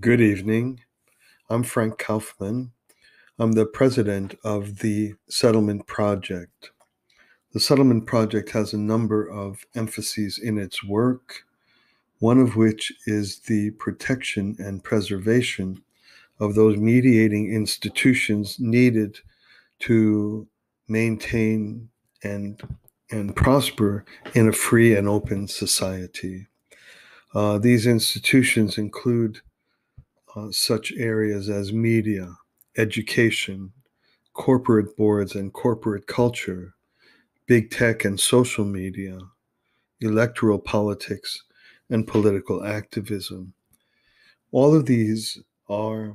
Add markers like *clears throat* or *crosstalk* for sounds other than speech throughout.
Good evening. I'm Frank Kaufmann. I'm the president of the Settlement Project. The Settlement Project has a number of emphases in its work, one of which is the protection and preservation of those mediating institutions needed to maintain and and prosper in a free and open society. Uh, these institutions include uh, such areas as media, education, corporate boards and corporate culture, big tech and social media, electoral politics, and political activism. All of these are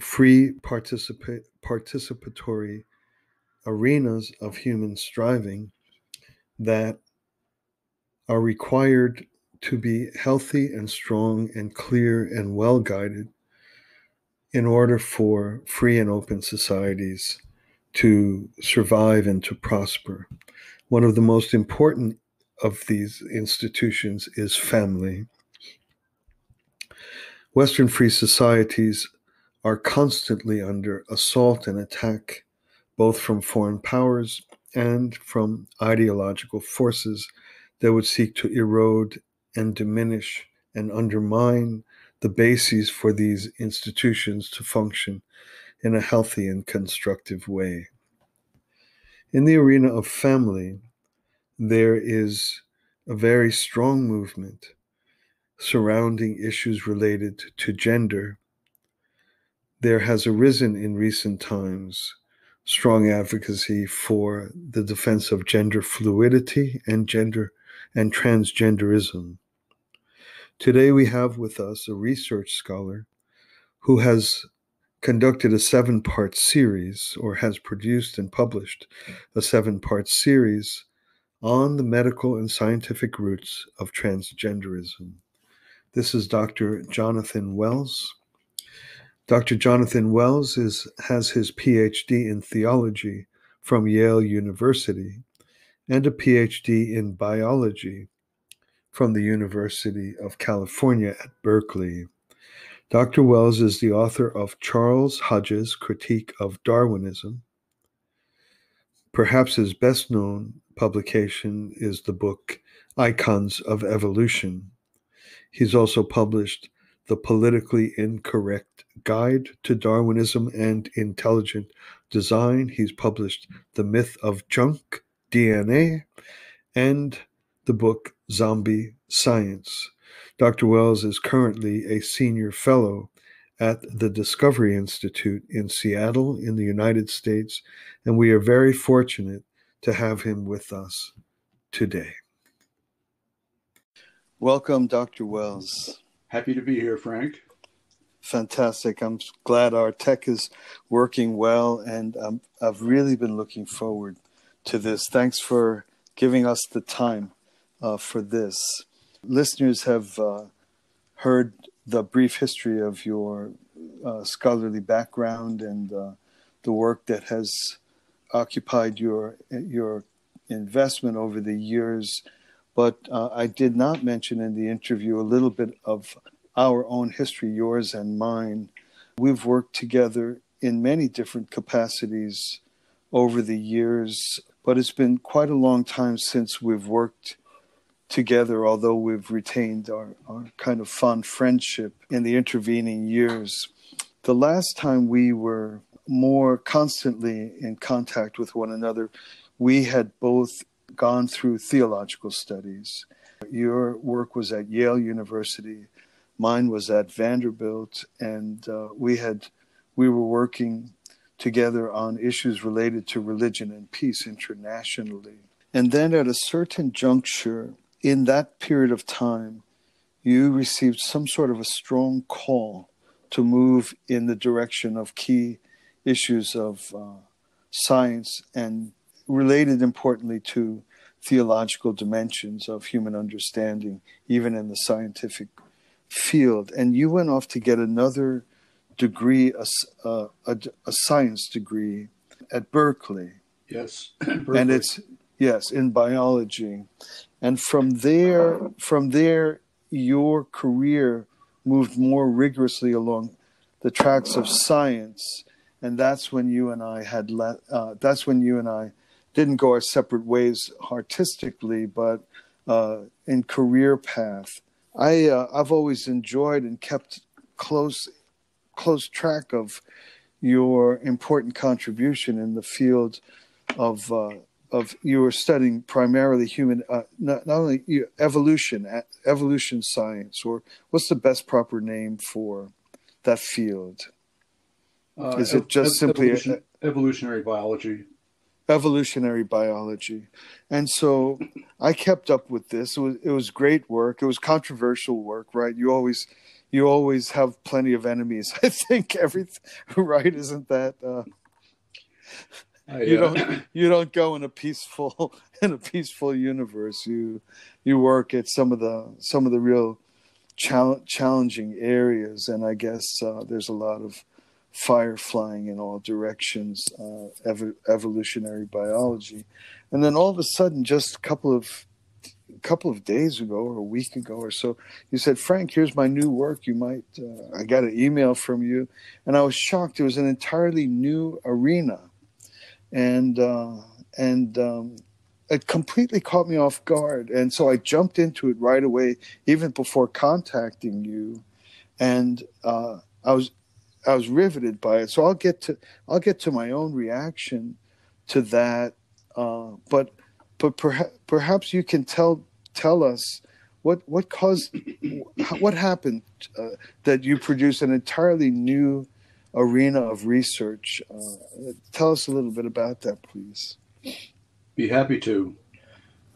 free participa- participatory arenas of human striving that are required to be healthy and strong and clear and well guided in order for free and open societies to survive and to prosper. One of the most important of these institutions is family. Western free societies are constantly under assault and attack, both from foreign powers and from ideological forces that would seek to erode and diminish and undermine the bases for these institutions to function in a healthy and constructive way. In the arena of family, there is a very strong movement surrounding issues related to gender. There has arisen in recent times strong advocacy for the defense of gender fluidity and gender and transgenderism. Today we have with us a research scholar who has conducted a seven part series or has produced and published a seven part series on the medical and scientific roots of transgenderism. This is Dr. Jonathan Wells. Dr. Jonathan Wells is, has his PhD in theology from Yale University and a PhD in biology from the University of California at Berkeley. Dr. Wells is the author of Charles Hodge's Critique of Darwinism. Perhaps his best known publication is the book Icons of Evolution. He's also published The Politically Incorrect Guide to Darwinism and Intelligent Design. He's published The Myth of Junk DNA and the book Zombie Science. Dr. Wells is currently a senior fellow at the Discovery Institute in Seattle, in the United States, and we are very fortunate to have him with us today. Welcome, Dr. Wells. Happy to be here, Frank. Fantastic. I'm glad our tech is working well, and um, I've really been looking forward to this. Thanks for giving us the time uh, for this. Listeners have uh, heard the brief history of your uh, scholarly background and uh, the work that has occupied your your investment over the years. But uh, I did not mention in the interview a little bit of our own history, yours and mine. We've worked together in many different capacities over the years, but it's been quite a long time since we've worked together, although we've retained our, our kind of fond friendship in the intervening years. The last time we were more constantly in contact with one another, we had both gone through theological studies. Your work was at Yale University, mine was at Vanderbilt, and uh, we had we were working together on issues related to religion and peace internationally. And then at a certain juncture, in that period of time, you received some sort of a strong call to move in the direction of key issues of uh, science and related importantly to theological dimensions of human understanding, even in the scientific field. And you went off to get another degree, a, a, a, a science degree at Berkeley. Yes. *clears throat* and it's, yes, in biology and from there from there your career moved more rigorously along the tracks of science, and that's when you and I had. Uh, that's when you and I didn't go our separate ways artistically, but uh, in career path. I uh, I've always enjoyed and kept close close track of your important contribution in the field of uh, of you were studying primarily human uh, not, not only evolution evolution science or what's the best proper name for that field? Uh, is it just ev- simply evolution, a, evolutionary biology. Evolutionary biology. And so i kept up with this. It was, it was great work. It was controversial work right? You always you always have plenty of enemies. *laughs* I think everything *laughs* right? Isn't that uh, you don't *laughs* you don't go in a peaceful *laughs* in a peaceful universe. You you work at some of the some of the real challenging areas, and I guess uh, there's a lot of fire flying in all directions. Uh, ev- evolutionary biology, and then all of a sudden, just a couple of a couple of days ago or a week ago or so, you said, Frank, here's my new work. You might, uh, I got an email from you. And I was shocked. It was an entirely new arena and uh, and um, it completely caught me off guard. And so I jumped into it right away, even before contacting you, and uh, I was I was riveted by it. So I'll get to I'll get to my own reaction to that, uh, but but perhaps perhaps you can tell tell us what what caused what happened uh, that you produced an entirely new arena of research. Uh, tell us a little bit about that, please. Be happy to.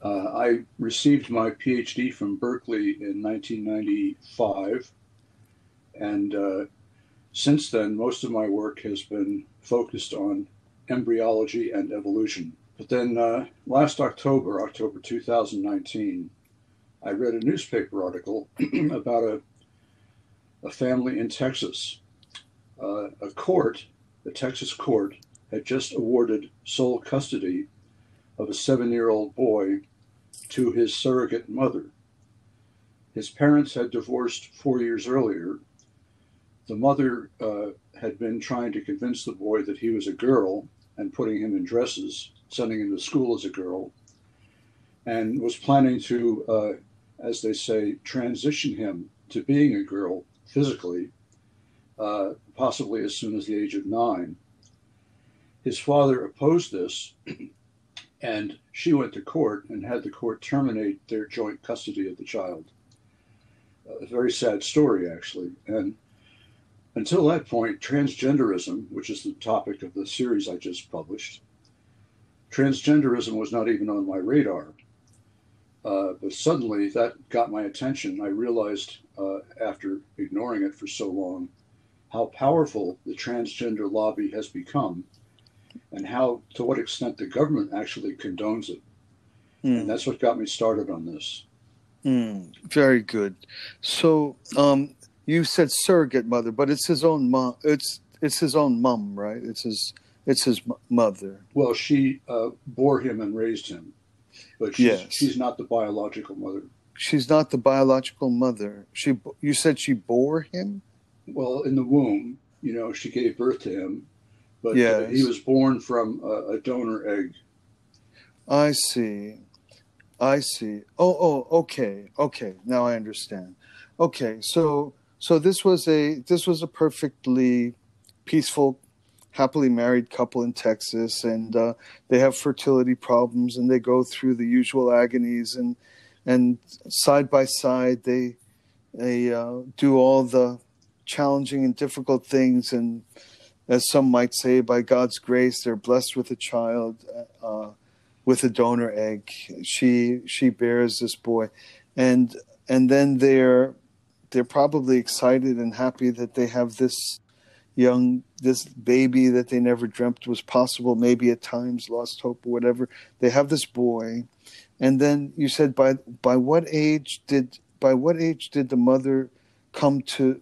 Uh, I received my PhD from Berkeley in 1995, and uh, since then, most of my work has been focused on embryology and evolution. But then uh, last October, October 2019, I read a newspaper article *clears throat* about a, a family in Texas uh, a court, the Texas court, had just awarded sole custody of a seven year old boy to his surrogate mother. His parents had divorced four years earlier. The mother uh, had been trying to convince the boy that he was a girl and putting him in dresses, sending him to school as a girl, and was planning to, uh, as they say, transition him to being a girl physically uh, possibly as soon as the age of nine. His father opposed this, *clears throat* and she went to court and had the court terminate their joint custody of the child. A very sad story, actually. And until that point, transgenderism, which is the topic of the series I just published, transgenderism was not even on my radar. Uh, but suddenly that got my attention. I realized uh, after ignoring it for so long how powerful the transgender lobby has become and how to what extent the government actually condones it. Mm. And that's what got me started on this. Mm, very good. So um, you said surrogate mother, but it's his own mom. It's it's his own mom, right? It's his it's his mother. Well, she uh, bore him and raised him, but she's, yes. she's not the biological mother. She's not the biological mother. She you said she bore him well, in the womb, you know, she gave birth to him, but yes. he was born from a, a, donor egg. I see. I see. Oh, oh, okay, okay. Now I understand. Okay, so so this was a this was a perfectly peaceful, happily married couple in Texas, and uh, they have fertility problems, and they go through the usual agonies, and and side by side they they uh, do all the challenging and difficult things. And as some might say, by God's grace, they're blessed with a child, uh, with a donor egg. She she bears this boy, and and then they're they're probably excited and happy that they have this young this baby that they never dreamt was possible maybe at times lost hope or whatever they have this boy and then you said by by what age did by what age did the mother come to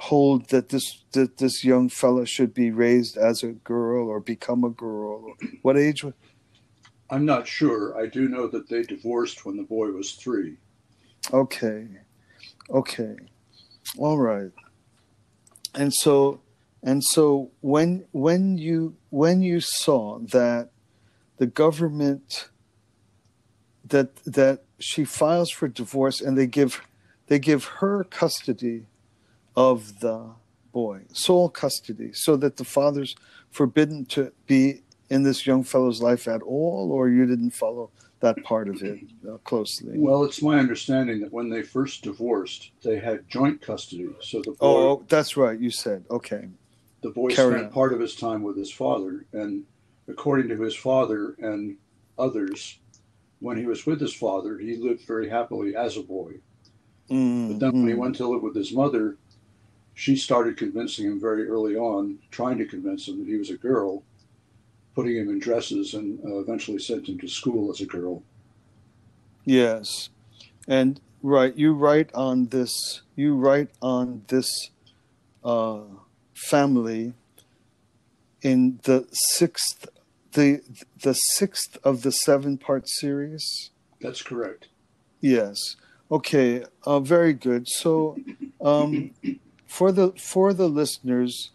hold that this that this young fella should be raised as a girl or become a girl? What age? I'm not sure. I do know that they divorced when the boy was three. Okay, okay. All right. And so and so when when you when you saw that the government that that she files for divorce and they give they give her custody of the boy, sole custody, so that the father's forbidden to be in this young fellow's life at all, or you didn't follow that part of it uh, closely? Well, it's my understanding that when they first divorced, they had joint custody. So the boy, oh, that's right. You said okay. The boy Carry spent on. part of his time with his father, and according to his father and others, when he was with his father, he lived very happily as a boy. Mm, but then mm. when he mm. went to live with his mother, she started convincing him very early on, trying to convince him that he was a girl, putting him in dresses, and uh, eventually sent him to school as a girl. Yes, and right, you write on this. You write on this uh, family in the sixth the the sixth of the seven part series. That's correct. Yes. Okay. Uh, very good. So, um, for the for the listeners,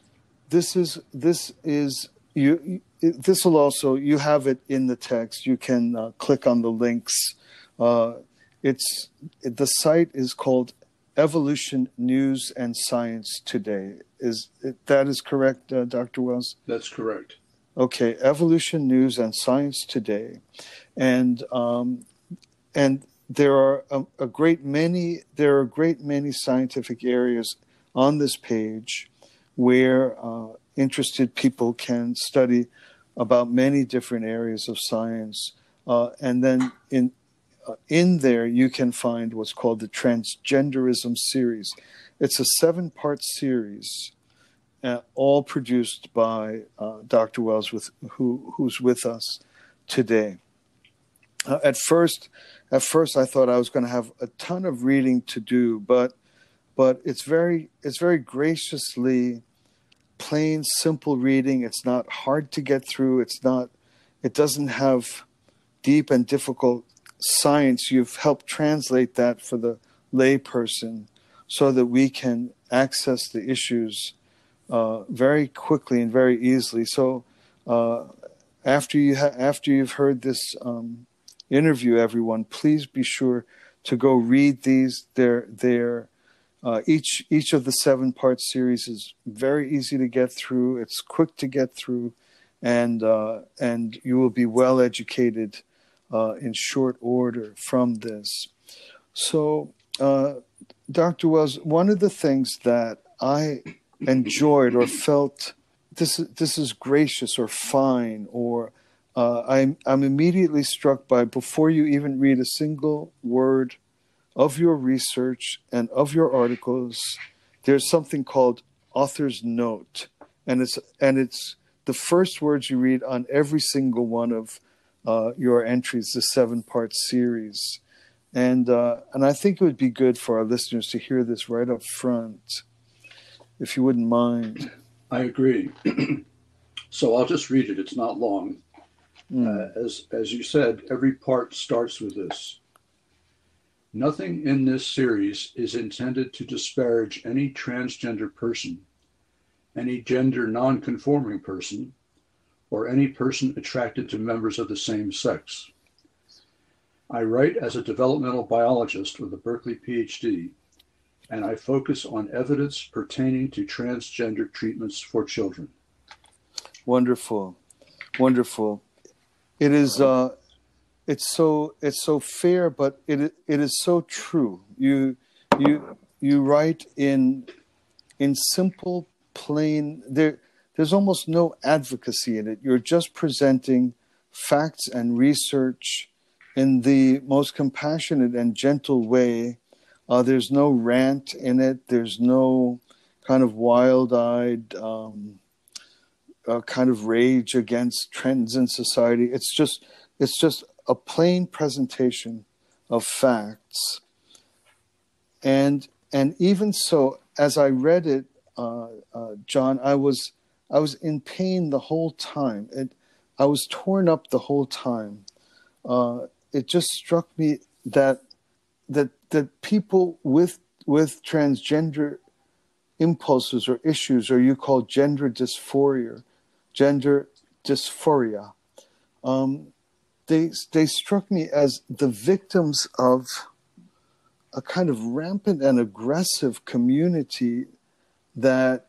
this is this is you. This will also you have it in the text. You can uh, click on the links. Uh, it's the site is called Evolution News and Science Today. Is that is correct, uh, Dr. Wells? That's correct. Okay, Evolution News and Science Today, and um, and there are a, a, great many there are a great many scientific areas on this page where uh, interested people can study about many different areas of science, uh, and then in uh, in there you can find what's called the transgenderism series. It's a seven part series uh, all produced by uh, Dr. Wells, with who who's with us today. Uh, at first, at first, I thought I was going to have a ton of reading to do, but but it's very it's very graciously plain, simple reading. It's not hard to get through. It's not. It doesn't have deep and difficult science. You've helped translate that for the layperson, so that we can access the issues uh, very quickly and very easily. So uh, after you ha- after you've heard this um, interview, everyone, please be sure to go read these. They're they're uh, each each of the seven part series is very easy to get through. It's quick to get through, and uh, and you will be well educated uh, in short order from this. So, uh, Dr. Wells, one of the things that I enjoyed or felt this this is gracious or fine or uh, I'm I'm immediately struck by before you even read a single word of your research and of your articles, there's something called author's note, and it's and it's the first words you read on every single one of uh, your entries, the seven part series, and uh, and I think it would be good for our listeners to hear this right up front if you wouldn't mind. I agree. *clears throat* so I'll just read it. It's not long. Mm. Uh, as as you said, every part starts with this. Nothing in this series is intended to disparage any transgender person, any gender nonconforming person, or any person attracted to members of the same sex. I write as a developmental biologist with a Berkeley PhD and I focus on evidence pertaining to transgender treatments for children. Wonderful, wonderful. It is. Uh, it's so. It's so fair, but it it is so true. You you you write in in simple, plain. There there's almost no advocacy in it. You're just presenting facts and research in the most compassionate and gentle way uh, there's no rant in it. There's no kind of wild-eyed um, uh, kind of rage against trends in society. It's just it's just a plain presentation of facts. And and even so, as I read it, uh, uh John, I was I was in pain the whole time. It, I was torn up the whole time. Uh, it just struck me that that that people with with transgender impulses or issues, or you call gender dysphoria, gender dysphoria. Um, they they struck me as the victims of a kind of rampant and aggressive community that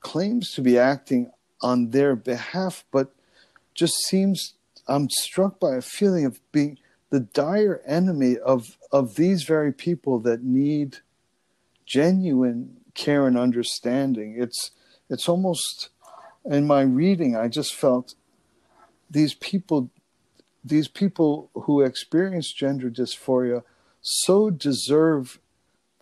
claims to be acting on their behalf, but just seems I'm struck by a feeling of being the dire enemy of of these very people that need genuine care and understanding. It's it's almost in my reading I just felt these people these people who experience gender dysphoria so deserve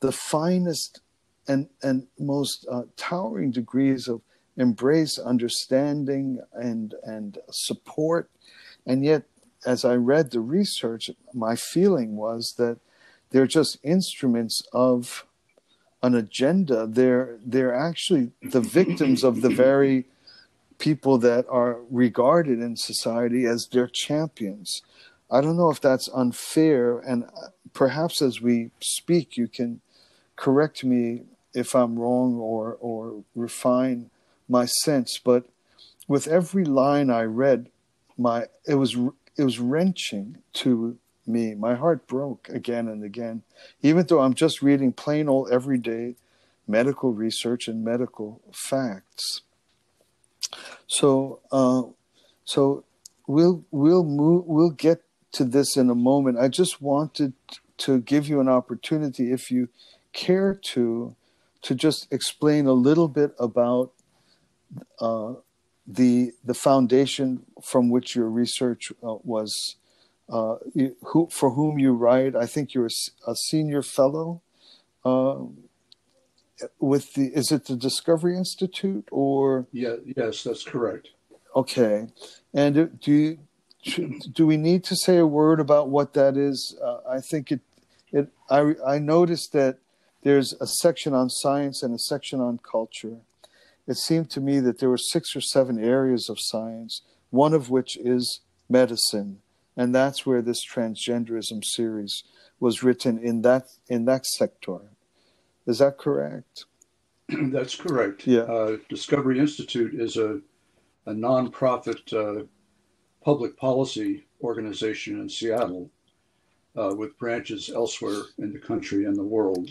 the finest and and most uh, towering degrees of embrace, understanding, and and support, and yet, as I read the research, my feeling was that they're just instruments of an agenda. They're they're actually the victims of the very people that are regarded in society as their champions. I don't know if that's unfair, and perhaps as we speak, you can correct me if I'm wrong or or refine my sense. But with every line I read, my it was it was wrenching to me. My heart broke again and again, even though I'm just reading plain old everyday medical research and medical facts. So, uh, so we'll we'll move we'll get to this in a moment. I just wanted to give you an opportunity, if you care to, to just explain a little bit about uh, the the foundation from which your research uh, was, uh, who, for whom you write. I think you're a, a senior fellow uh, with the. Is it the Discovery Institute or? Yeah. Yes, that's correct. Okay, and do you do we need to say a word about what that is? Uh, I think it, it. I I noticed that there's a section on science and a section on culture. It seemed to me that there were six or seven areas of science, one of which is medicine, and that's where this transgenderism series was written in that in that sector. Is that correct? *clears throat* That's correct. Yeah. Uh, Discovery Institute is a a nonprofit uh, public policy organization in Seattle uh, with branches elsewhere in the country and the world.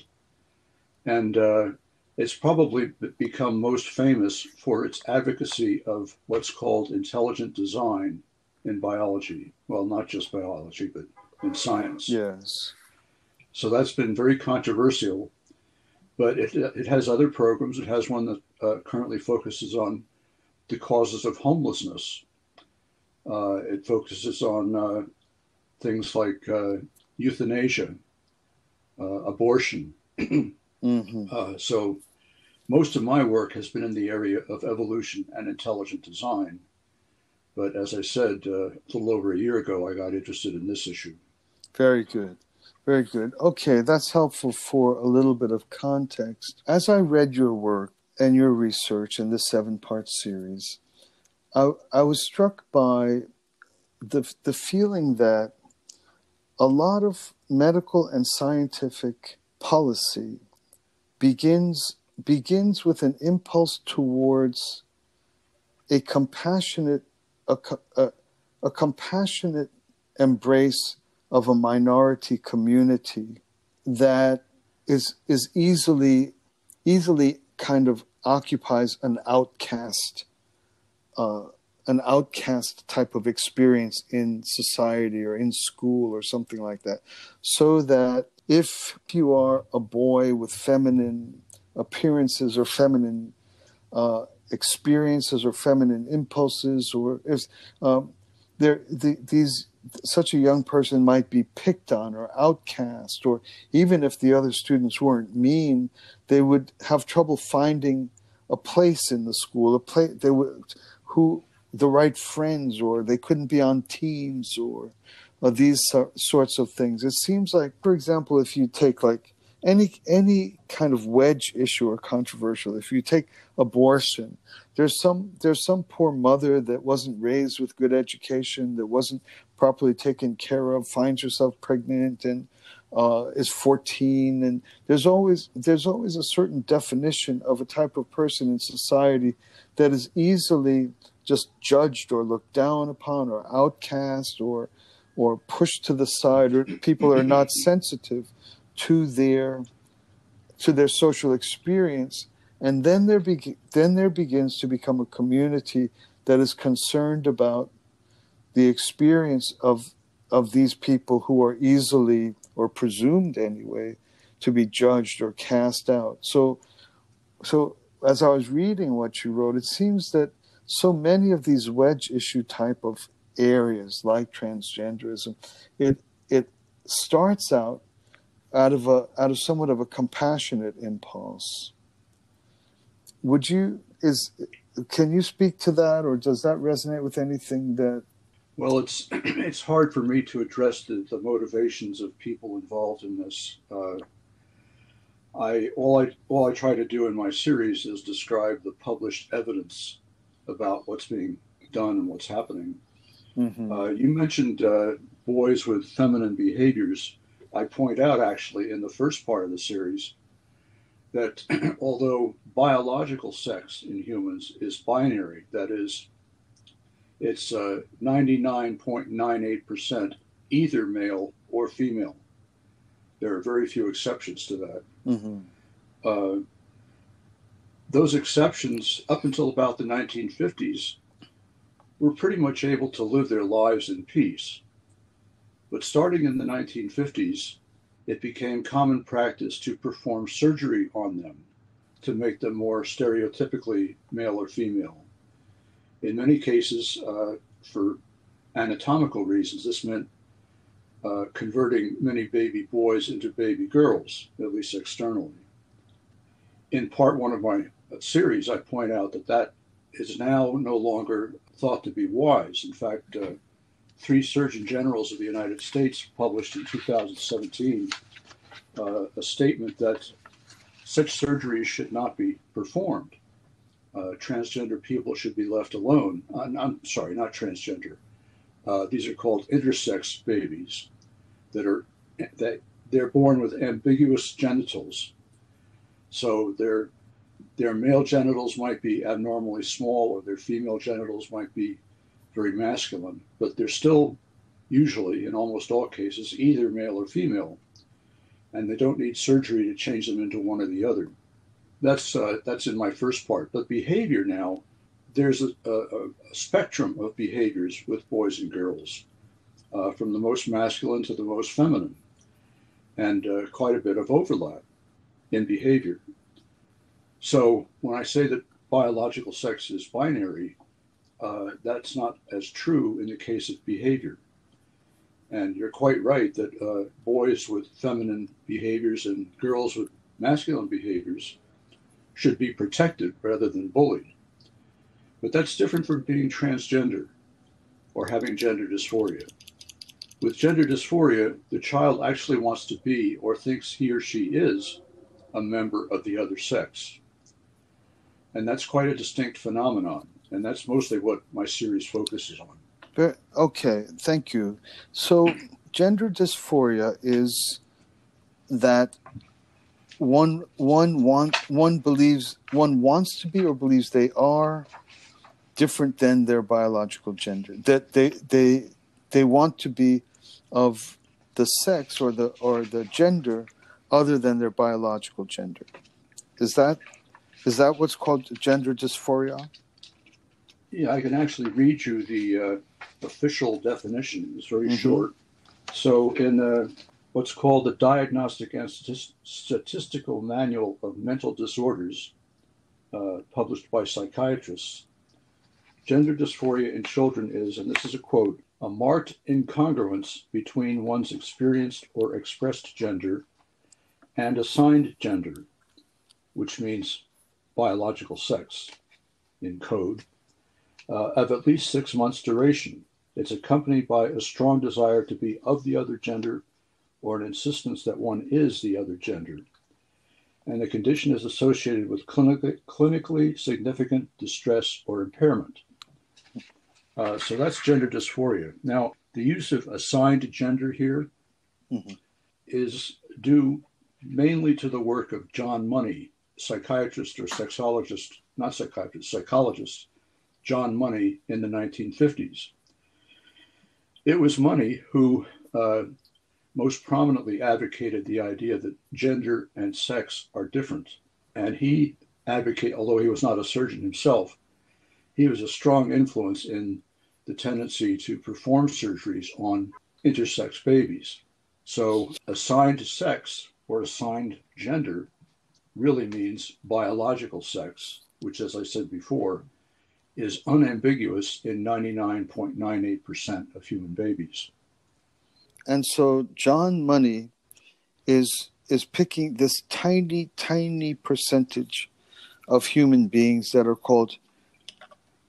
And uh, it's probably become most famous for its advocacy of what's called intelligent design in biology. Well, not just biology, but in science. Yes. So that's been very controversial, but it, it has other programs. It has one that uh, currently focuses on the causes of homelessness uh, it focuses on uh, things like uh, euthanasia, uh, abortion. mm-hmm. Uh, so, most of my work has been in the area of evolution and intelligent design. But as I said uh, a little over a year ago, I got interested in this issue. Very good. Very good. Okay, that's helpful for a little bit of context. As I read your work and your research in this seven part series, I, I was struck by the the feeling that a lot of medical and scientific policy begins begins with an impulse towards a compassionate a, a, a compassionate embrace of a minority community that is is easily easily kind of occupies an outcast uh, an outcast type of experience in society or in school or something like that. So that if you are a boy with feminine appearances or feminine uh, experiences or feminine impulses, or if um, there, the, these such a young person might be picked on or outcast, or even if the other students weren't mean, they would have trouble finding a place in the school. A place they would who the right friends or they couldn't be on teams or, or these so, sorts of things. It seems like, for example, if you take like any any kind of wedge issue or controversial, if you take abortion, there's some there's some poor mother that wasn't raised with good education, that wasn't properly taken care of, finds herself pregnant, and uh, is 14 and there's always there's always a certain definition of a type of person in society that is easily just judged or looked down upon or outcast or or pushed to the side or people are not *clears throat* sensitive to their to their social experience. And then there be, then there begins to become a community that is concerned about the experience of of these people who are easily or presumed anyway to be judged or cast out. So so as i was reading what you wrote it seems that so many of these wedge issue type of areas like transgenderism it it starts out out of a out of somewhat of a compassionate impulse. Would you is can you speak to that or does that resonate with anything that? Well it's *clears throat* it's hard for me to address the, the motivations of people involved in this. Uh, i all i all i try to do in my series is describe the published evidence about what's being done and what's happening. Mm-hmm. uh, you mentioned uh, boys with feminine behaviors i point out actually in the first part of the series that *clears throat* although biological sex in humans is binary, that is, it's uh, 99.98% either male or female. There are very few exceptions to that. Mm-hmm. Uh, those exceptions, up until about the 1950s, were pretty much able to live their lives in peace. But starting in the 1950s, it became common practice to perform surgery on them to make them more stereotypically male or female. In many cases, uh, for anatomical reasons, this meant uh, converting many baby boys into baby girls, at least externally. In part one of my series, I point out that that is now no longer thought to be wise. In fact, uh, three Surgeon Generals of the United States published in 2017 uh, a statement that such surgeries should not be performed. Uh, transgender people should be left alone. Uh, I'm sorry, not transgender. Uh, these are called intersex babies that are that they're born with ambiguous genitals. So their their male genitals might be abnormally small, or their female genitals might be very masculine, but they're still usually, in almost all cases, either male or female, and they don't need surgery to change them into one or the other. That's uh, that's in my first part. But behavior now, there's a, a, a spectrum of behaviors with boys and girls, uh, from the most masculine to the most feminine, and uh, quite a bit of overlap in behavior. So when I say that biological sex is binary, uh, that's not as true in the case of behavior. And you're quite right that uh, boys with feminine behaviors and girls with masculine behaviors should be protected rather than bullied. But that's different from being transgender or having gender dysphoria. With gender dysphoria, the child actually wants to be or thinks he or she is a member of the other sex. And that's quite a distinct phenomenon and that's mostly what my series focuses on. Okay, thank you. So, gender dysphoria is that one one want one believes one wants to be or believes they are different than their biological gender. That they they they want to be of the sex or the or the gender other than their biological gender. Is that is that what's called gender dysphoria? Yeah, I can actually read you the uh, official definition. It's very mm-hmm. short. So, in uh, what's called the Diagnostic and Statistical Manual of Mental Disorders, uh, published by psychiatrists, gender dysphoria in children is, and this is a quote, a marked incongruence between one's experienced or expressed gender and assigned gender, which means biological sex in code, uh, of at least six months' duration. It's accompanied by a strong desire to be of the other gender or an insistence that one is the other gender. And the condition is associated with clinically, clinically significant distress or impairment. Uh, so that's gender dysphoria. Now, the use of assigned gender here mm-hmm. is due mainly to the work of John Money, psychiatrist or sexologist, not psychiatrist, psychologist, John Money in the 1950s. It was Money who uh, most prominently advocated the idea that gender and sex are different. And he advocated, although he was not a surgeon himself, he was a strong influence in the tendency to perform surgeries on intersex babies. So assigned sex or assigned gender really means biological sex, which, as I said before, is unambiguous in 99.98% of human babies. And so John Money is is picking this tiny, tiny percentage of human beings that are called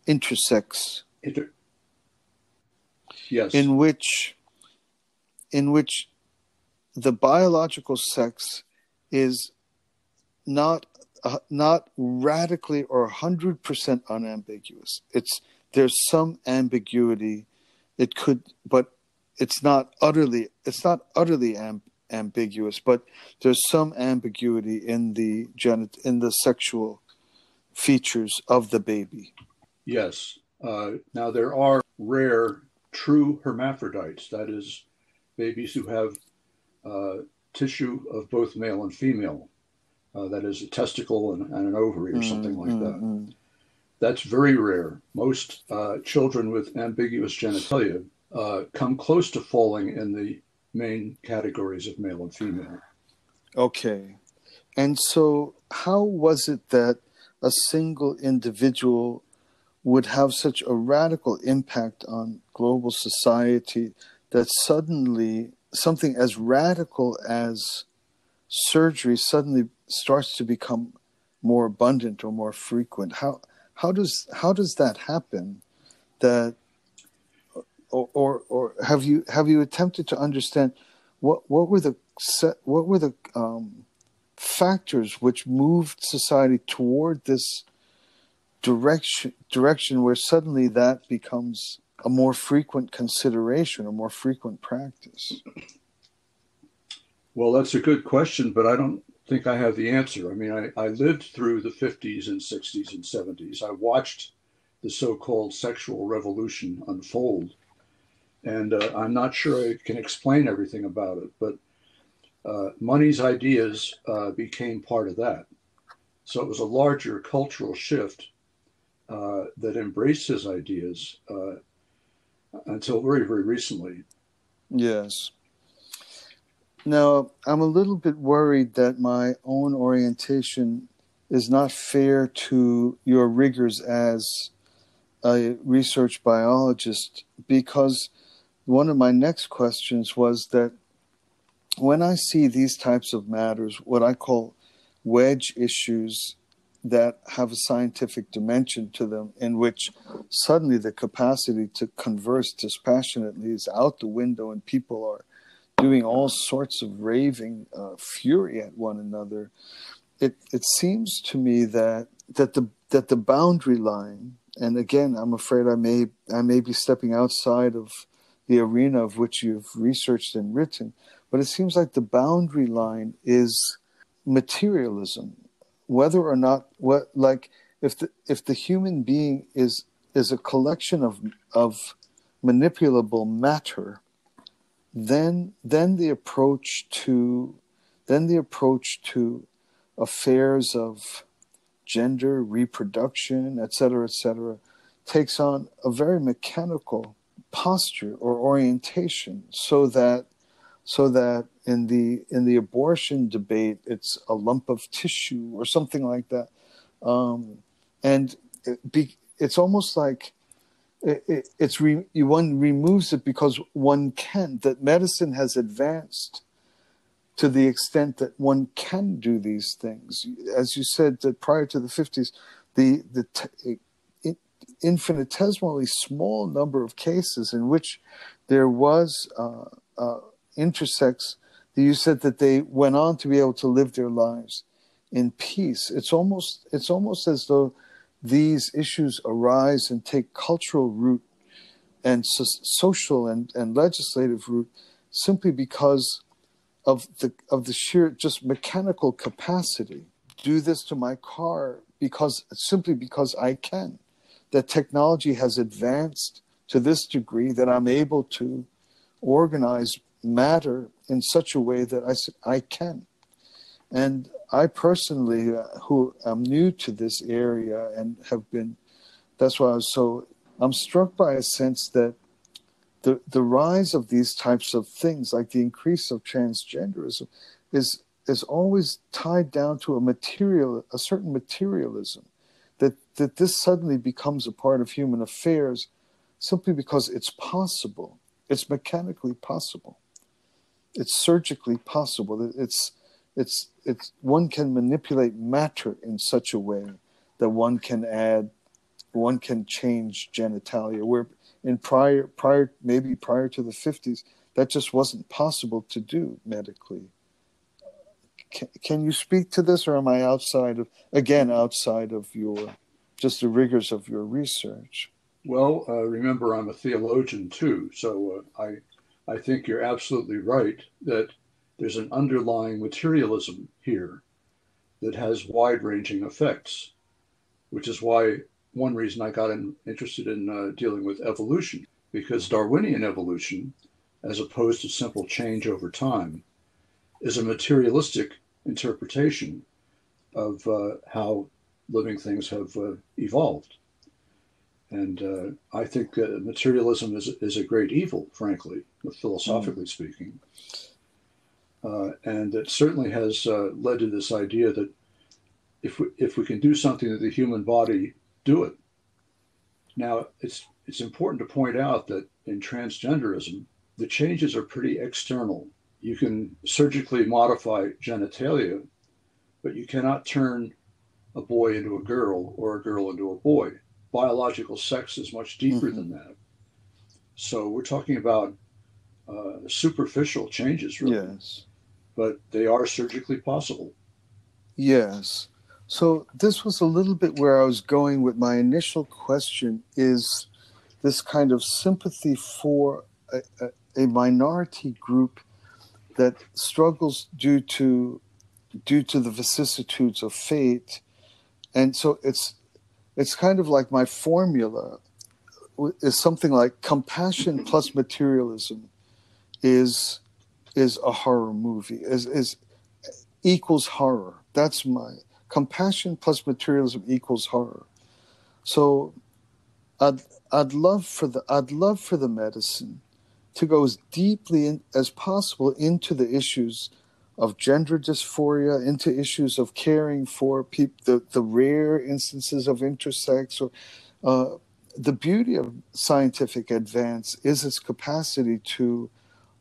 intersex. Inter- yes. In which in which the biological sex is not uh, not radically or 100% unambiguous. It's there's some ambiguity. It could but it's not utterly it's not utterly amb- ambiguous but there's some ambiguity in the in the sexual features of the baby. Yes. Uh, now there are rare true hermaphrodites that is babies who have uh, tissue of both male and female. Uh, that is a testicle and, and an ovary or mm, something like mm, that. Mm. That's very rare. Most uh, children with ambiguous genitalia uh, come close to falling in the main categories of male and female. Okay. And so, how was it that a single individual would have such a radical impact on global society that suddenly something as radical as surgery suddenly starts to become more abundant or more frequent how how does how does that happen that or or, or have you have you attempted to understand what what were the what were the um, factors which moved society toward this direction direction where suddenly that becomes a more frequent consideration, a more frequent practice? Well, that's a good question, but I don't think I have the answer. I mean, I, I lived through the 50s and 60s and 70s. I watched the so called sexual revolution unfold. And uh, I'm not sure I can explain everything about it, but uh, Money's ideas uh, became part of that. So it was a larger cultural shift uh, that embraced his ideas uh, until very, very recently. Yes. Now, I'm a little bit worried that my own orientation is not fair to your rigors as a research biologist because one of my next questions was that when I see these types of matters, what I call wedge issues that have a scientific dimension to them, in which suddenly the capacity to converse dispassionately is out the window and people are doing all sorts of raving uh, fury at one another. It, it seems to me that, that, the, that the boundary line, and again, I'm afraid I may, I may be stepping outside of the arena of which you've researched and written, but it seems like the boundary line is materialism whether or not what like if the if the human being is is a collection of of manipulable matter then then the approach to then the approach to affairs of gender reproduction etc etc takes on a very mechanical posture or orientation so that so that in the in the abortion debate it's a lump of tissue or something like that. Um, and it be, it's almost like it, it, it's re, one removes it because one can that medicine has advanced to the extent that one can do these things. As you said that prior to the 50s the the t- infinitesimally small number of cases in which there was uh, uh, intersex you said that they went on to be able to live their lives in peace. It's almost it's almost as though these issues arise and take cultural root and so- social and, and legislative root simply because of the of the sheer just mechanical capacity. Do this to my car because simply because I can. That technology has advanced to this degree that I'm able to organize matter in such a way that I, I can. And I personally uh, who am new to this area and have been that's why I was so I'm struck by a sense that the the rise of these types of things, like the increase of transgenderism, is is always tied down to a material, a certain materialism, that that this suddenly becomes a part of human affairs, simply because it's possible, it's mechanically possible, it's surgically possible, it's it's it's one can manipulate matter in such a way that one can add, one can change genitalia. Where in prior prior maybe prior to the 50s that just wasn't possible to do medically. Can, can you speak to this or am i outside of again outside of your just the rigors of your research? Well uh, remember i'm a theologian too so uh, i i think you're absolutely right that there's an underlying materialism here that has wide ranging effects which is why one reason I got in, interested in uh, dealing with evolution, because Darwinian evolution, as opposed to simple change over time, is a materialistic interpretation of uh, how living things have uh, evolved. And uh, I think materialism is, is a great evil, frankly, philosophically mm. speaking. Uh, and it certainly has uh, led to this idea that if we, if we can do something to the human body do it. Now, it's it's important to point out that in transgenderism, the changes are pretty external. You can surgically modify genitalia, but you cannot turn a boy into a girl or a girl into a boy. Biological sex is much deeper mm-hmm. than that. So we're talking about uh, superficial changes, really. Yes. But they are surgically possible. Yes. So this was a little bit where I was going with my initial question is this kind of sympathy for a, a, a minority group that struggles due to due to the vicissitudes of fate and so it's it's kind of like my formula is something like compassion plus materialism is is a horror movie is is equals horror that's my compassion plus materialism equals horror. So I'd I'd love for the I'd love for the medicine to go as deeply in, as possible into the issues of gender dysphoria, into issues of caring for people, the, the rare instances of intersex, or uh, the beauty of scientific advance is its capacity to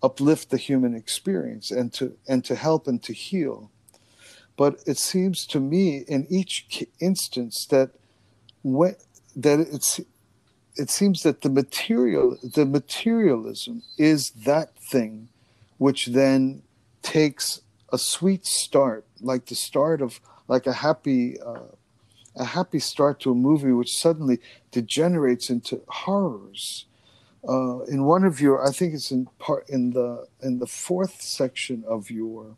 uplift the human experience and to and to help and to heal. But it seems to me in each instance that when, that it's it seems that the material the materialism is that thing which then takes a sweet start like the start of like a happy uh, a happy start to a movie which suddenly degenerates into horrors uh, in one of your i think it's in part in the in the fourth section of your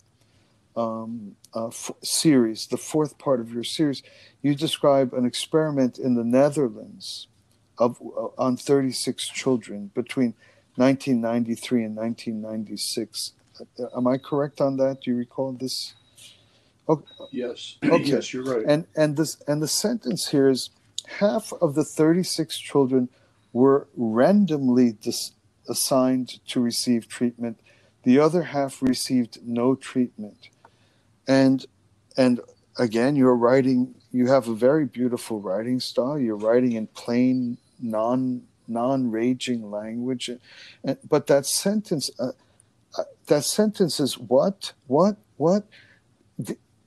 um, uh, f- series, the fourth part of your series, you describe an experiment in the Netherlands of uh, on 36 children between 1993 and 1996. Uh, am I correct on that? Do you recall this? Okay. Yes. Okay. Yes, you're right. And and this and the sentence here is half of the 36 children were randomly dis- assigned to receive treatment. The other half received no treatment. And and again you're writing you have a very beautiful writing style. You're writing in plain non non-raging language. And, but that sentence uh, uh, that sentence is what what what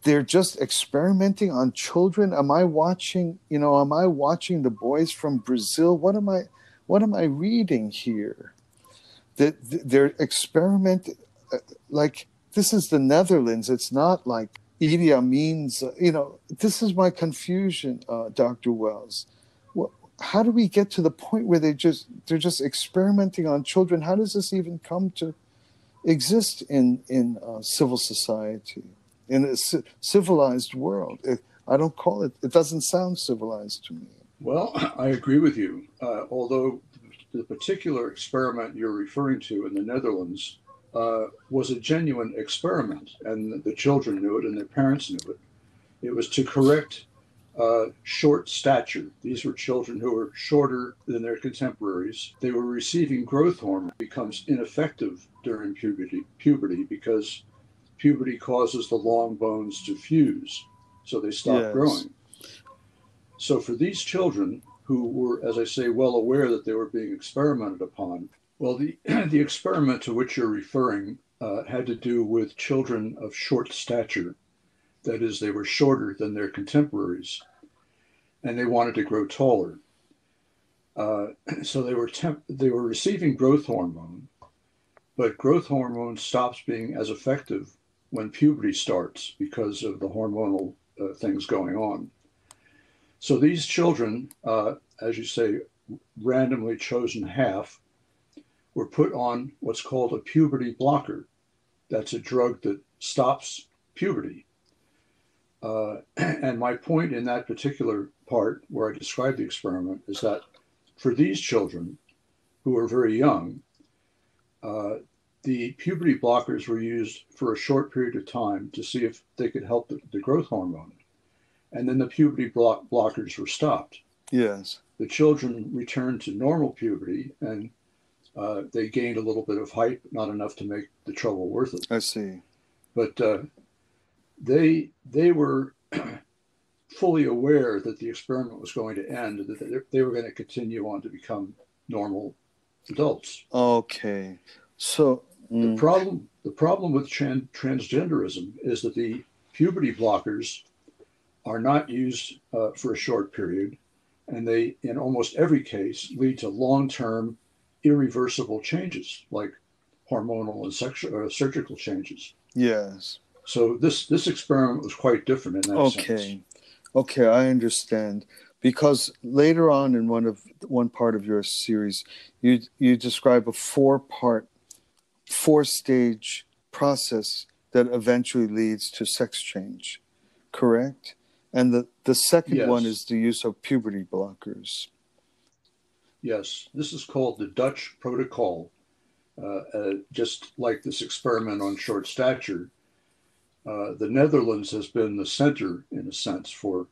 they're just experimenting on children am i watching you know am i watching the boys from brazil what am i what am i reading here that they're experimenting uh, like this is the Netherlands. It's not like Idi Amin's, uh, you know, this is my confusion, uh, Dr. Wells. Well, how do we get to the point where they just they're just experimenting on children? How does this even come to exist in in uh, civil society in a civilized world. It, I don't call it. It doesn't sound civilized to me. Well, *laughs* I agree with you. Uh, although the particular experiment you're referring to in the Netherlands uh, was a genuine experiment, and the children knew it, and their parents knew it. It was to correct uh, short stature. These were children who were shorter than their contemporaries. They were receiving growth hormone, becomes ineffective during puberty, puberty because puberty causes the long bones to fuse, so they stop Yes. growing. So for these children who were, as I say, well aware that they were being experimented upon, well, the *clears throat* the experiment to which you're referring uh, had to do with children of short stature. That is, they were shorter than their contemporaries, and they wanted to grow taller. Uh, *clears throat* so they were temp- they were receiving growth hormone, but growth hormone stops being as effective when puberty starts because of the hormonal uh, things going on. So these children, uh, as you say, randomly chosen half, were put on what's called a puberty blocker. That's a drug that stops puberty. Uh, *clears throat* and my point in that particular part, where I describe the experiment, is that for these children who are very young, uh, the puberty blockers were used for a short period of time to see if they could help the, the growth hormone. And then the puberty block blockers were stopped. Yes. The children returned to normal puberty and uh, they gained a little bit of height, not enough to make the trouble worth it. I see. But uh, they they were *clears throat* fully aware that the experiment was going to end that they, they were going to continue on to become normal adults. Okay. So. The mm, problem the problem with tran- transgenderism is that the puberty blockers are not used uh, for a short period, and they, in almost every case, lead to long-term, irreversible changes like hormonal and sexual uh, surgical changes. yes. So this this experiment was quite different in that Okay. sense. Okay, I understand. Because later on in one of one part of your series, you you describe a four part, four stage process that eventually leads to sex change, correct? And the, the second Yes. one is the use of puberty blockers. Yes, this is called the Dutch Protocol. Uh, uh, just like this experiment on short stature, uh, the Netherlands has been the center, in a sense, for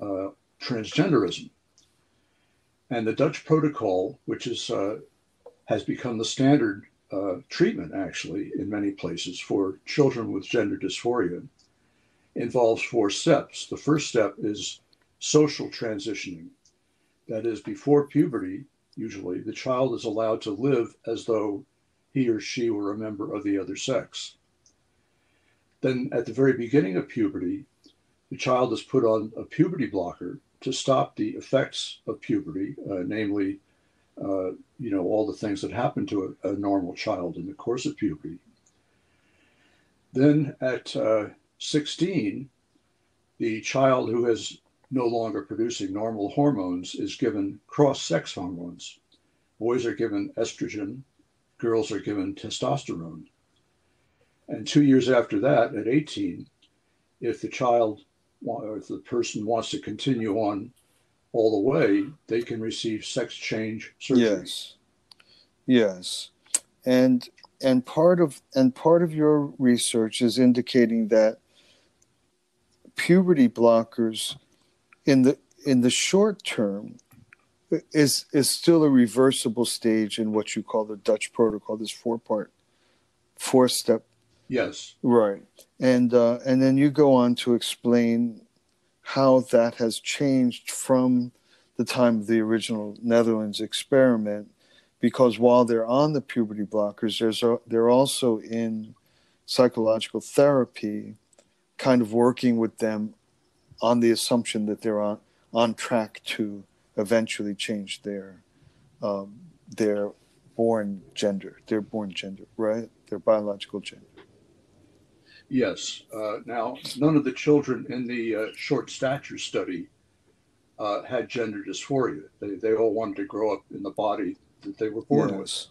uh, transgenderism. And the Dutch Protocol, which is uh, has become the standard uh, treatment, actually, in many places for children with gender dysphoria, involves four steps. The first step is social transitioning. That is, before puberty, usually, the child is allowed to live as though he or she were a member of the other sex. Then, at the very beginning of puberty, the child is put on a puberty blocker to stop the effects of puberty, uh, namely, uh, you know, all the things that happen to a, a, normal child in the course of puberty. Then, at uh, 16, the child who is no longer producing normal hormones is given cross sex hormones. Boys are given estrogen, girls are given testosterone. And two years after that, at 18, if the child or if the person wants to continue on all the way, they can receive sex change surgery. Yes. Yes. And and part of and part of your research is indicating that puberty blockers in the in the short term is is still a reversible stage in what you call the Dutch protocol, this four part, four step. Yes. Right, and uh, and then you go on to explain how that has changed from the time of the original Netherlands experiment, because while they're on the puberty blockers, there's a, they're also in psychological therapy, kind of working with them on the assumption that they're on on track to eventually change their um, their born gender, their born gender, right? Their biological gender. Yes. Uh, now, none of the children in the uh, short stature study uh, had gender dysphoria. They, they all wanted to grow up in the body that they were born with. Yes.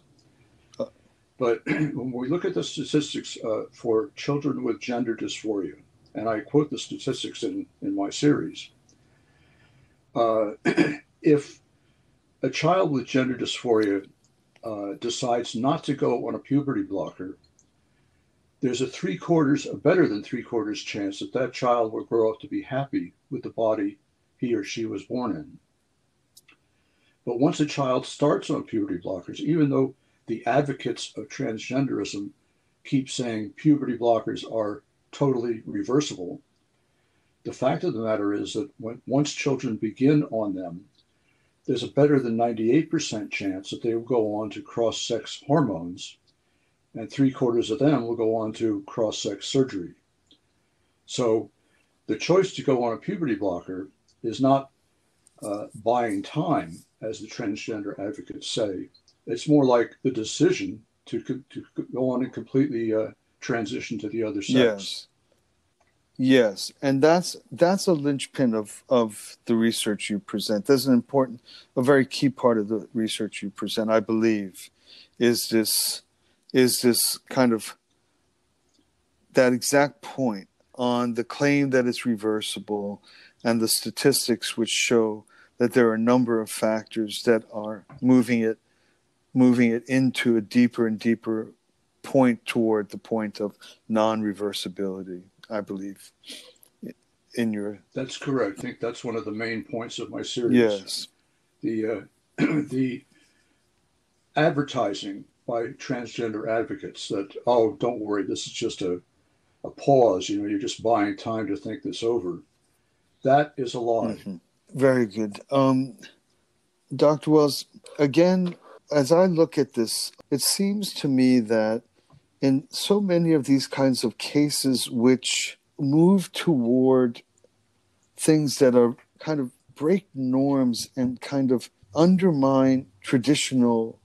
Uh, But *clears throat* when we look at the statistics uh, for children with gender dysphoria, and I quote the statistics in, in my series, uh, *clears throat* if a child with gender dysphoria uh, decides not to go on a puberty blocker, there's a three quarters, a better than three quarters chance that that child will grow up to be happy with the body he or she was born in. But once a child starts on puberty blockers, even though the advocates of transgenderism keep saying puberty blockers are totally reversible, the fact of the matter is that when, once children begin on them, there's a better than 98% chance that they will go on to cross sex hormones, and three quarters of them will go on to cross sex surgery. So the choice to go on a puberty blocker is not uh, buying time, as the transgender advocates say. It's more like the decision to, to go on and completely uh, transition to the other sex. Yes. Yes, and that's that's a linchpin of of the research you present. That's an important, a very key part of the research you present, I believe, is this is this kind of that exact point on the claim that it's reversible and the statistics which show that there are a number of factors that are moving it moving it into a deeper and deeper point toward the point of non-reversibility i believe in your that's correct. I think that's one of the main points of my series. Yes. The uh, *clears throat* the advertising by transgender advocates that oh don't worry this is just a a pause you know you're just buying time to think this over. That is a lie. Mm-hmm. very good. Um dr wells again as I look at this, it seems to me that in so many of these kinds of cases which move toward things that are kind of break norms and kind of undermine traditional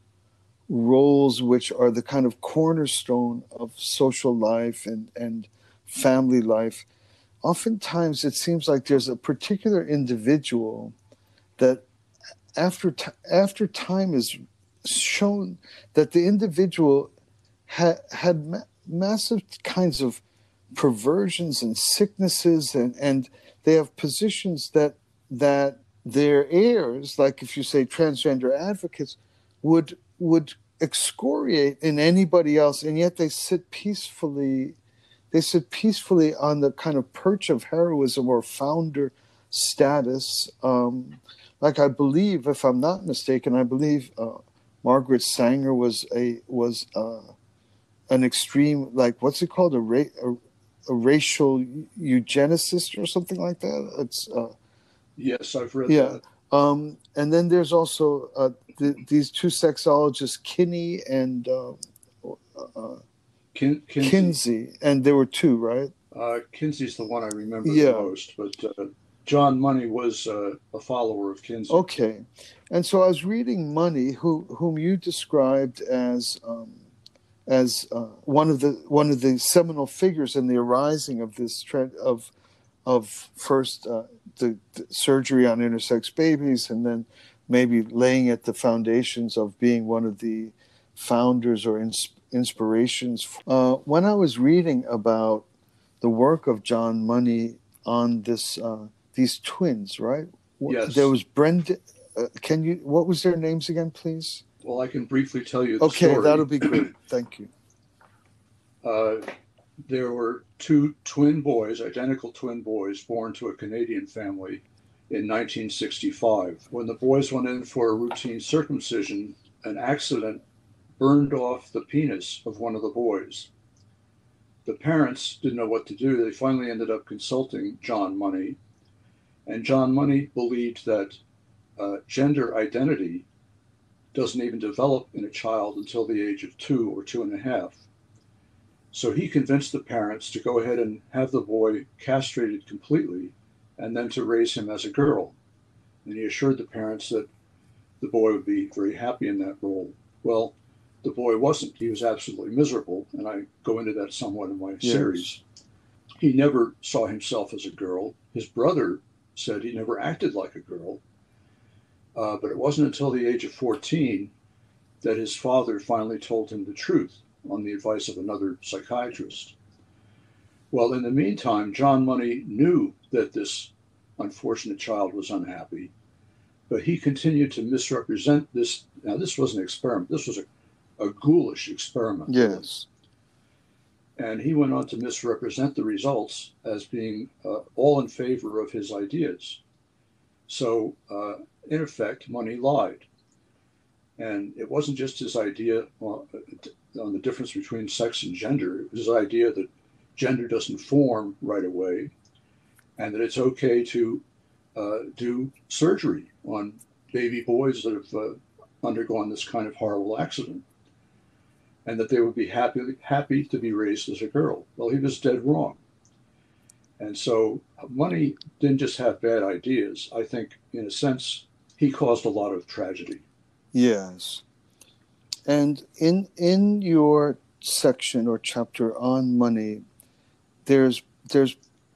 roles which are the kind of cornerstone of social life and, and family life oftentimes it seems like there's a particular individual that after t- after time is shown that the individual had had ma- massive kinds of perversions and sicknesses and and they have positions that that their heirs like if you say transgender advocates would would excoriate in anybody else and yet they sit peacefully they sit peacefully on the kind of perch of heroism or founder status um, like i believe if i'm not mistaken i believe uh, Margaret Sanger was a was uh, an extreme like what's it called a, ra- a, a racial eugenicist or something like that. It's uh, yes, I've read yeah. Um, and then there's also uh, the, these two sexologists, Kinney and uh, uh, Kin- Kinsey. Kinsey. and there were two, right? Uh, Kinsey's the one I remember yeah. the most, but uh, John Money was uh, a follower of Kinsey. Okay, and so I was reading Money, who whom you described as um, as uh, one of the one of the seminal figures in the arising of this trend of of first uh, the, the, surgery on intersex babies, and then maybe laying at the foundations of being one of the founders or ins- inspirations. Uh, when I was reading about the work of John Money on this uh, these twins, right? Yes. There was Brenda. Uh, can you? What was their names again, please? Well, I can briefly tell you. okay, story. that'll be great. Thank you. There were two twin boys, identical twin boys, born to a Canadian family in 1965. When the boys went in for a routine circumcision, an accident burned off the penis of one of the boys. The parents didn't know what to do. They finally ended up consulting John Money, and John Money believed that uh, gender identity doesn't even develop in a child until the age of two or two and a half. So he convinced the parents to go ahead and have the boy castrated completely and then to raise him as a girl. And he assured the parents that the boy would be very happy in that role. Well, the boy wasn't. He was absolutely miserable. And I go into that somewhat in my yes. series. He never saw himself as a girl. His brother said he never acted like a girl. Uh, but it wasn't until the age of 14 that his father finally told him the truth on the advice of another psychiatrist. Well, in the meantime, John Money knew that this unfortunate child was unhappy, but he continued to misrepresent this. Now, this was an experiment. This was a, a ghoulish experiment. Yes. And he went on to misrepresent the results as being uh, all in favor of his ideas. So, uh, in effect, Money lied. And it wasn't just his idea on, on the difference between sex and gender, his idea that gender doesn't form right away and that it's okay to uh, do surgery on baby boys that have uh, undergone this kind of horrible accident and that they would be happy happy to be raised as a girl. Well, he was dead wrong. And so Money didn't just have bad ideas. I think, in a sense, he caused a lot of tragedy. Yes. And in in your section or chapter on money, there's there's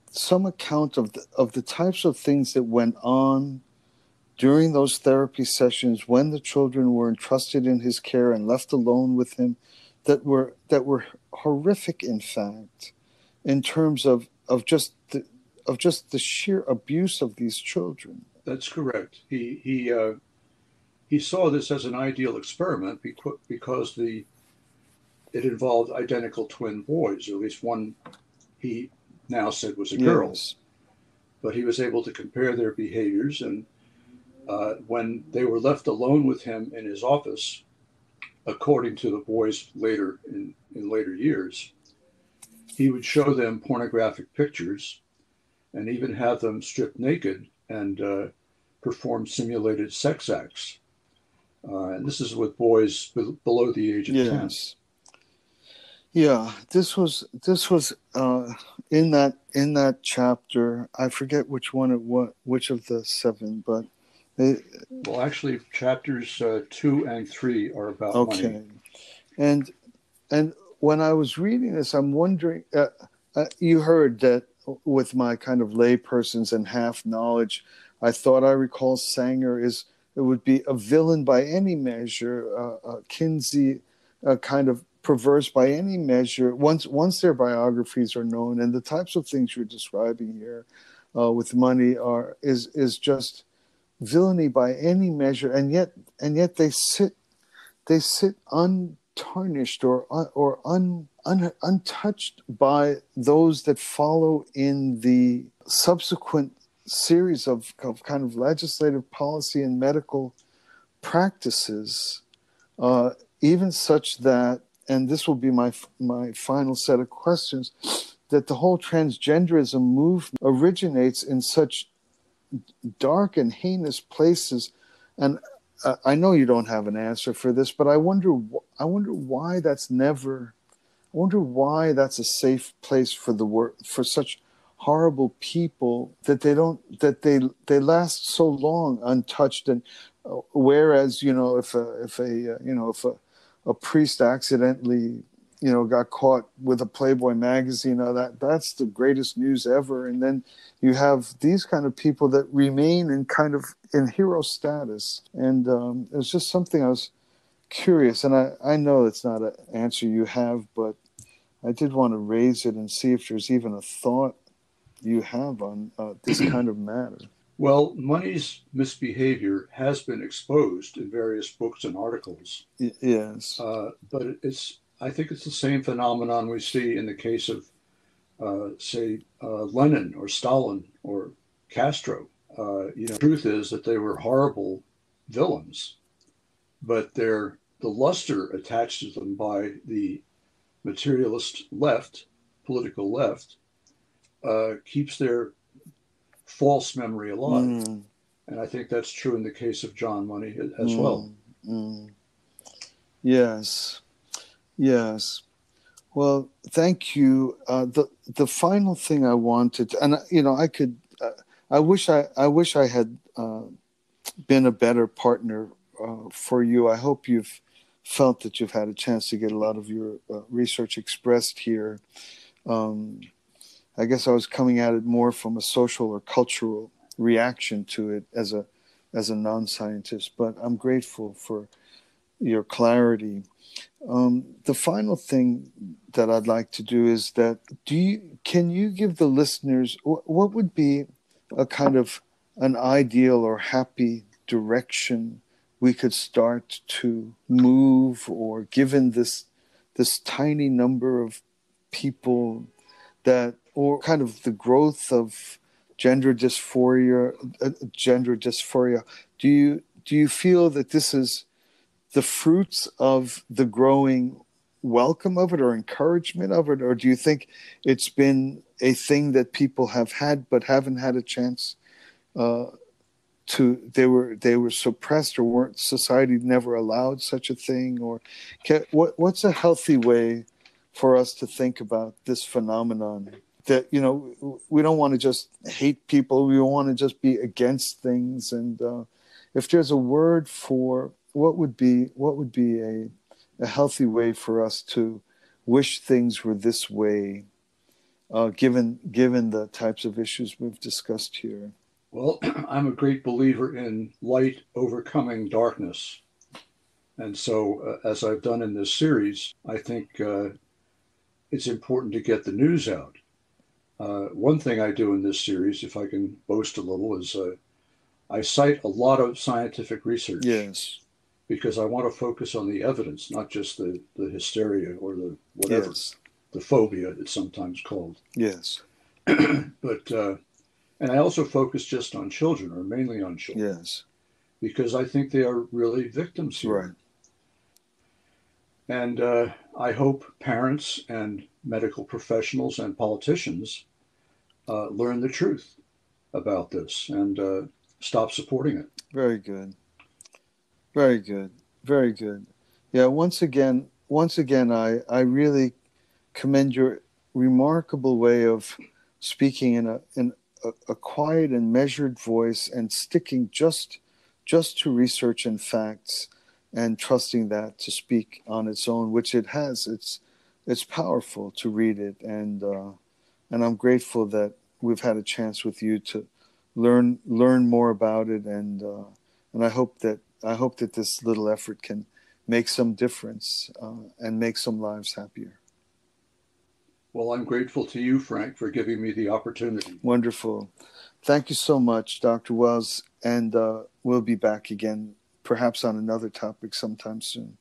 some account of the, of the types of things that went on during those therapy sessions when the children were entrusted in his care and left alone with him that were that were horrific in fact in terms of of just the of just the sheer abuse of these children. That's correct. He he uh, he saw this as an ideal experiment because because the it involved identical twin boys or at least one he now said was a girl yes. but he was able to compare their behaviors and uh, when they were left alone with him in his office according to the boys later in, in later years, he would show them pornographic pictures and even have them stripped naked and uh, perform simulated sex acts. Uh, and this is with boys be- below the age of yes. 10. Yeah, this was this was uh, in that in that chapter. I forget which one it was, which of the seven, but it, well, actually, chapters uh, two and three are about okay, money. and and when I was reading this, I'm wondering. Uh, uh, you heard that with my kind of laypersons and half knowledge, I thought I recall Sanger is it would be a villain by any measure, uh, Kinsey, uh, kind of perverse by any measure. Once once their biographies are known, and the types of things you're describing here uh, with money are is is just villainy by any measure, and yet and yet they sit they sit untarnished or or un, un, untouched by those that follow in the subsequent series of, of kind of legislative policy and medical practices, uh, even such that, and this will be my my final set of questions, that the whole transgenderism movement originates in such dark and heinous places. And uh, i know you don't have an answer for this but i wonder i wonder why that's never i wonder why that's a safe place for the work for such horrible people that they don't that they they last so long untouched. And uh, whereas you know if a if a uh, you know if a, a priest accidentally you know got caught with a playboy magazine uh, that that's the greatest news ever. And then you have these kind of people that remain in kind of in hero status. And um, it's just something i was curious and i i know it's not an answer you have but i did want to raise it and see if there's even a thought you have on uh, this kind of matter? Well money's misbehavior has been exposed in various books and articles. Yes. Uh, but it's I think it's the same phenomenon we see in the case of, uh, say, uh, Lenin or Stalin or Castro. Uh, you know, the truth is that they were horrible villains, but their the luster attached to them by the materialist left, political left, uh, keeps their false memory alive. Mm. And I think that's true in the case of John Money as mm. well. Mm. Yes. Yes. Well, thank you. Uh, the the final thing I wanted, and you know, I could, uh, I wish I, I wish I had uh, been a better partner uh, for you. I hope you've felt that you've had a chance to get a lot of your uh, research expressed here. Um, I guess I was coming at it more from a social or cultural reaction to it as a as a non-scientist, but I'm grateful for your clarity. Um, the final thing that I'd like to do is that do you can you give the listeners what would be a kind of an ideal or happy direction we could start to move or given this this tiny number of people that or kind of the growth of gender dysphoria uh, gender dysphoria do you do you feel that this is the fruits of the growing welcome of it or encouragement of it? Or do you think it's been a thing that people have had but haven't had a chance uh, to they were they were suppressed or weren't society never allowed such a thing? Or can, what what's a healthy way for us to think about this phenomenon that you know we don't want to just hate people we want to just be against things. And uh, if there's a word for what would be what would be a a healthy way for us to wish things were this way uh, given given the types of issues we've discussed here? Well *clears throat* i'm a great believer in light overcoming darkness. And so uh, as i've done in this series i think uh, it's important to get the news out uh, one thing I do in this series, if I can boast a little, is uh, I cite a lot of scientific research. Yes. Because I want to focus on the evidence, not just the, the hysteria or the whatever, yes. the phobia it's sometimes called. Yes. *clears throat* but, uh, and I also focus just on children or mainly on children. Yes. Because I think they are really victims here. Right. And uh, I hope parents and medical professionals and politicians uh, learn the truth about this and uh, stop supporting it. Very good. Very good. Very good. Yeah, once again, once again, I, I really commend your remarkable way of speaking in a in a, a quiet and measured voice and sticking just just to research and facts and trusting that to speak on its own, which it has. It's it's powerful to read it, and uh, and I'm grateful that we've had a chance with you to learn learn more about it, and uh, and I hope that I hope that this little effort can make some difference uh, and make some lives happier. Well, I'm grateful to you, Frank, for giving me the opportunity. Wonderful. Thank you so much, Dr. Wells, and uh, we'll be back again, perhaps on another topic sometime soon.